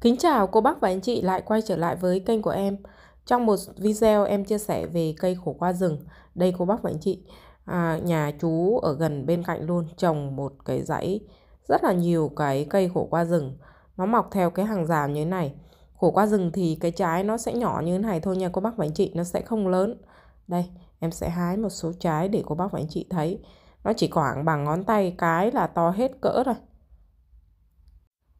Kính chào cô bác và anh chị lại quay trở lại với kênh của em. Trong một video em chia sẻ về cây khổ qua rừng. Đây cô bác và anh chị, à, nhà chú ở gần bên cạnh luôn trồng một cái dãy rất là nhiều cái cây khổ qua rừng. Nó mọc theo cái hàng rào như thế này. Khổ qua rừng thì cái trái nó sẽ nhỏ như thế này thôi nha cô bác và anh chị, nó sẽ không lớn. Đây, em sẽ hái một số trái để cô bác và anh chị thấy. Nó chỉ khoảng bằng ngón tay cái là to hết cỡ rồi.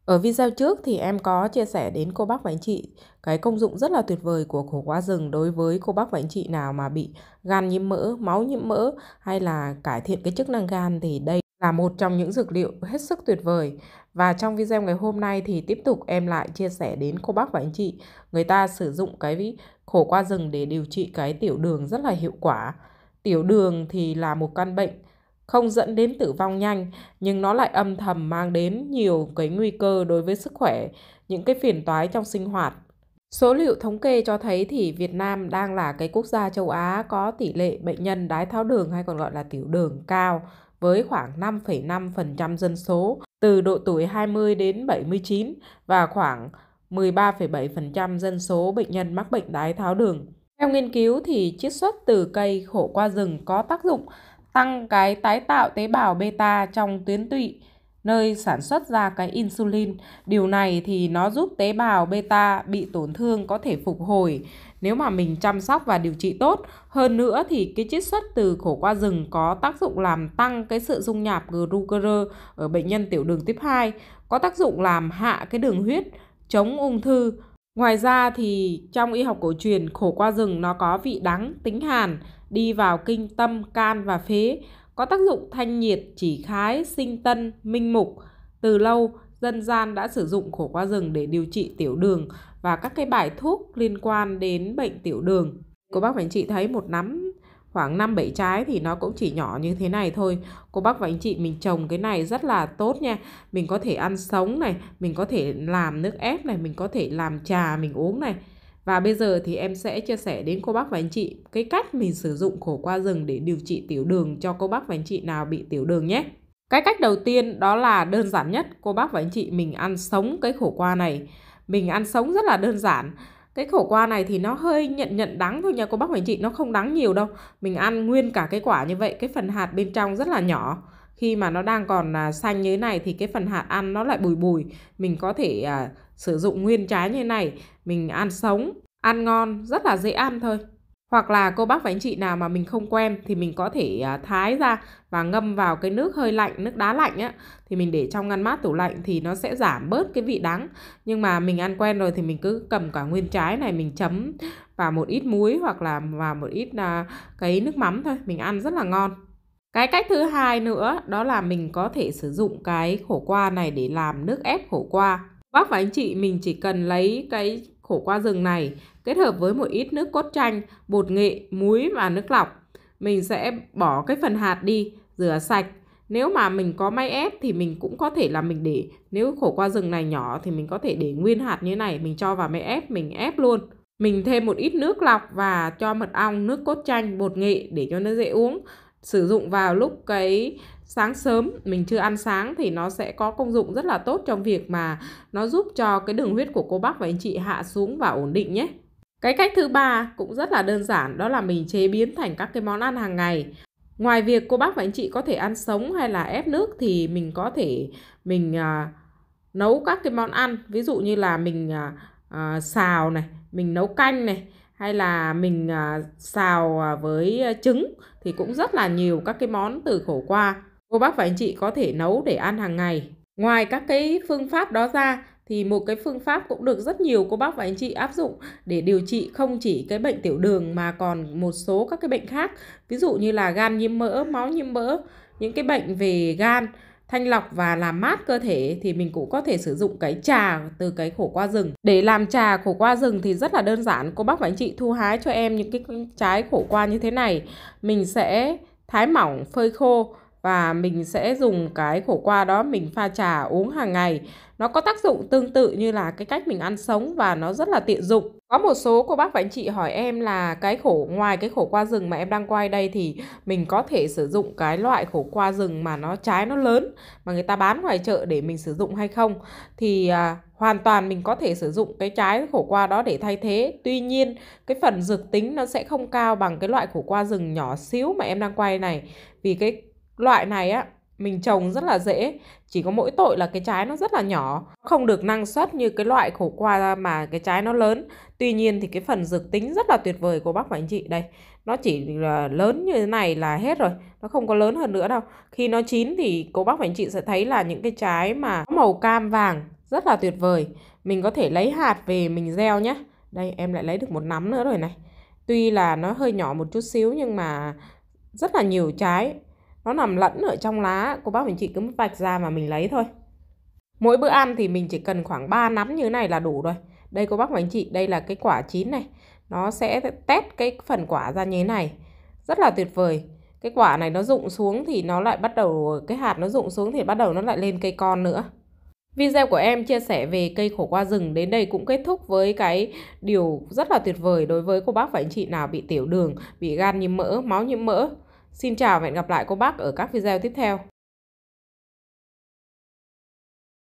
Ở video trước thì em có chia sẻ đến cô bác và anh chị cái công dụng rất là tuyệt vời của khổ qua rừng đối với cô bác và anh chị nào mà bị gan nhiễm mỡ, máu nhiễm mỡ hay là cải thiện cái chức năng gan thì đây là một trong những dược liệu hết sức tuyệt vời. Và trong video ngày hôm nay thì tiếp tục em lại chia sẻ đến cô bác và anh chị người ta sử dụng cái khổ qua rừng để điều trị cái tiểu đường rất là hiệu quả. Tiểu đường thì là một căn bệnh không dẫn đến tử vong nhanh nhưng nó lại âm thầm mang đến nhiều cái nguy cơ đối với sức khỏe, những cái phiền toái trong sinh hoạt. Số liệu thống kê cho thấy thì Việt Nam đang là cái quốc gia châu Á có tỷ lệ bệnh nhân đái tháo đường hay còn gọi là tiểu đường cao với khoảng 5,5% dân số từ độ tuổi 20 đến 79 và khoảng 13,7% dân số bệnh nhân mắc bệnh đái tháo đường. Theo nghiên cứu thì chiết xuất từ cây khổ qua rừng có tác dụng tăng cái tái tạo tế bào beta trong tuyến tụy nơi sản xuất ra cái insulin. Điều này thì nó giúp tế bào beta bị tổn thương có thể phục hồi nếu mà mình chăm sóc và điều trị tốt. Hơn nữa thì cái chiết xuất từ khổ qua rừng có tác dụng làm tăng cái sự dung nhạp glucose ở bệnh nhân tiểu đường tiếp 2, có tác dụng làm hạ cái đường huyết, chống ung thư. Ngoài ra thì trong y học cổ truyền khổ qua rừng nó có vị đắng, tính hàn, đi vào kinh tâm, can và phế, có tác dụng thanh nhiệt, chỉ khái, sinh tân, minh mục. Từ lâu, dân gian đã sử dụng khổ qua rừng để điều trị tiểu đường và các cái bài thuốc liên quan đến bệnh tiểu đường. Cô bác và anh chị thấy một nắm khoảng 5 7 trái thì nó cũng chỉ nhỏ như thế này thôi. Cô bác và anh chị mình trồng cái này rất là tốt nha. Mình có thể ăn sống này, mình có thể làm nước ép này, mình có thể làm trà mình uống này. Và bây giờ thì em sẽ chia sẻ đến cô bác và anh chị cái cách mình sử dụng khổ qua rừng để điều trị tiểu đường cho cô bác và anh chị nào bị tiểu đường nhé. Cái cách đầu tiên đó là đơn giản nhất, cô bác và anh chị mình ăn sống cái khổ qua này. Mình ăn sống rất là đơn giản. Cái khổ qua này thì nó hơi nhận nhận đắng thôi nha cô bác và anh chị, nó không đắng nhiều đâu. Mình ăn nguyên cả cái quả như vậy, cái phần hạt bên trong rất là nhỏ khi mà nó đang còn à, xanh như thế này thì cái phần hạt ăn nó lại bùi bùi mình có thể à, sử dụng nguyên trái như này mình ăn sống ăn ngon rất là dễ ăn thôi hoặc là cô bác và anh chị nào mà mình không quen thì mình có thể à, thái ra và ngâm vào cái nước hơi lạnh, nước đá lạnh á thì mình để trong ngăn mát tủ lạnh thì nó sẽ giảm bớt cái vị đắng. Nhưng mà mình ăn quen rồi thì mình cứ cầm cả nguyên trái này mình chấm vào một ít muối hoặc là vào một ít à, cái nước mắm thôi, mình ăn rất là ngon. Cái cách thứ hai nữa đó là mình có thể sử dụng cái khổ qua này để làm nước ép khổ qua. Bác và anh chị mình chỉ cần lấy cái khổ qua rừng này kết hợp với một ít nước cốt chanh, bột nghệ, muối và nước lọc. Mình sẽ bỏ cái phần hạt đi, rửa sạch. Nếu mà mình có máy ép thì mình cũng có thể là mình để, nếu khổ qua rừng này nhỏ thì mình có thể để nguyên hạt như này, mình cho vào máy ép, mình ép luôn. Mình thêm một ít nước lọc và cho mật ong, nước cốt chanh, bột nghệ để cho nó dễ uống sử dụng vào lúc cái sáng sớm mình chưa ăn sáng thì nó sẽ có công dụng rất là tốt trong việc mà nó giúp cho cái đường huyết của cô bác và anh chị hạ xuống và ổn định nhé. Cái cách thứ ba cũng rất là đơn giản đó là mình chế biến thành các cái món ăn hàng ngày. Ngoài việc cô bác và anh chị có thể ăn sống hay là ép nước thì mình có thể mình à, nấu các cái món ăn ví dụ như là mình à, à, xào này, mình nấu canh này hay là mình à, xào à, với à, trứng thì cũng rất là nhiều các cái món từ khổ qua. Cô bác và anh chị có thể nấu để ăn hàng ngày. Ngoài các cái phương pháp đó ra thì một cái phương pháp cũng được rất nhiều cô bác và anh chị áp dụng để điều trị không chỉ cái bệnh tiểu đường mà còn một số các cái bệnh khác. Ví dụ như là gan nhiễm mỡ, máu nhiễm mỡ, những cái bệnh về gan thanh lọc và làm mát cơ thể thì mình cũng có thể sử dụng cái trà từ cái khổ qua rừng. Để làm trà khổ qua rừng thì rất là đơn giản. Cô bác và anh chị thu hái cho em những cái trái khổ qua như thế này. Mình sẽ thái mỏng, phơi khô và mình sẽ dùng cái khổ qua đó mình pha trà uống hàng ngày. Nó có tác dụng tương tự như là cái cách mình ăn sống và nó rất là tiện dụng. Có một số cô bác và anh chị hỏi em là cái khổ ngoài cái khổ qua rừng mà em đang quay đây thì mình có thể sử dụng cái loại khổ qua rừng mà nó trái nó lớn mà người ta bán ngoài chợ để mình sử dụng hay không? Thì à, hoàn toàn mình có thể sử dụng cái trái khổ qua đó để thay thế. Tuy nhiên cái phần dược tính nó sẽ không cao bằng cái loại khổ qua rừng nhỏ xíu mà em đang quay này. Vì cái loại này á, mình trồng rất là dễ. Chỉ có mỗi tội là cái trái nó rất là nhỏ. Không được năng suất như cái loại khổ qua mà cái trái nó lớn. Tuy nhiên thì cái phần dược tính rất là tuyệt vời của bác và anh chị. Đây, nó chỉ là lớn như thế này là hết rồi. Nó không có lớn hơn nữa đâu. Khi nó chín thì cô bác và anh chị sẽ thấy là những cái trái mà màu cam vàng rất là tuyệt vời. Mình có thể lấy hạt về mình gieo nhé đây, em lại lấy được một nắm nữa rồi này. Tuy là nó hơi nhỏ một chút xíu nhưng mà rất là nhiều trái nó nằm lẫn ở trong lá. Cô bác mình chị cứ vạch ra mà mình lấy thôi. Mỗi bữa ăn thì mình chỉ cần khoảng 3 nắm như thế này là đủ rồi. Đây cô bác và anh chị đây là cái quả chín này. Nó sẽ test cái phần quả ra như thế này. Rất là tuyệt vời. Cái quả này nó rụng xuống thì nó lại bắt đầu cái hạt nó rụng xuống thì bắt đầu nó lại lên cây con nữa. Video của em chia sẻ về cây khổ qua rừng đến đây cũng kết thúc với cái điều rất là tuyệt vời đối với cô bác và anh chị nào bị tiểu đường, bị gan nhiễm mỡ, máu nhiễm mỡ. Xin chào và hẹn gặp lại cô bác ở các video tiếp theo.